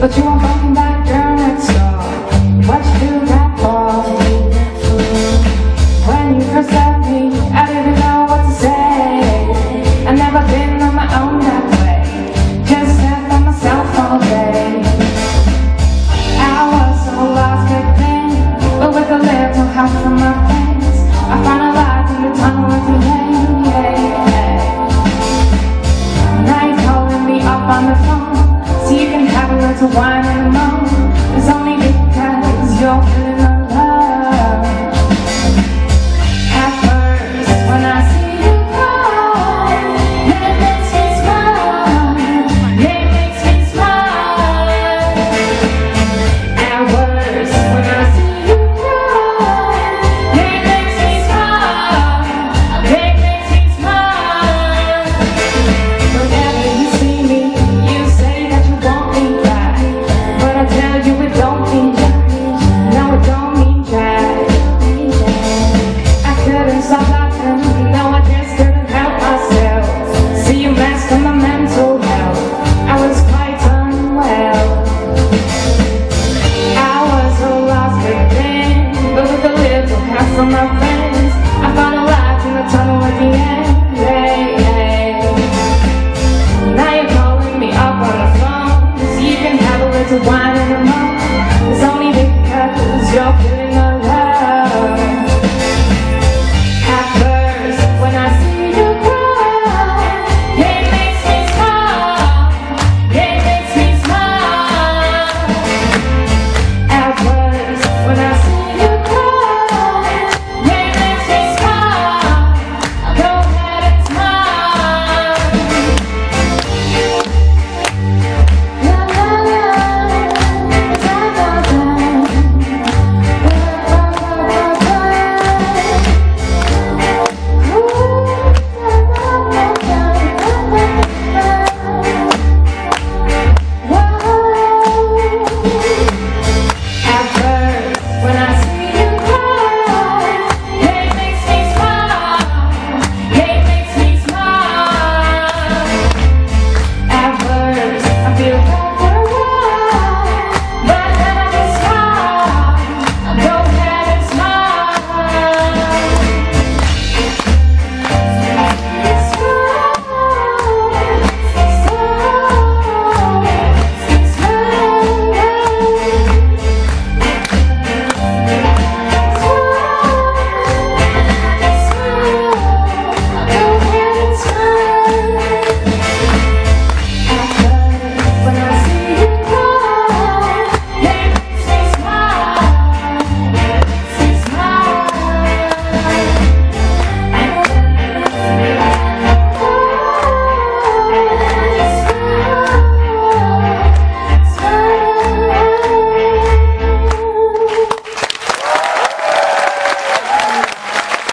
But you won't come back. you can have a glass of wine and moan. It's only because you're